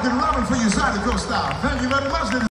American Robin for you, side of Style. Thank you very much.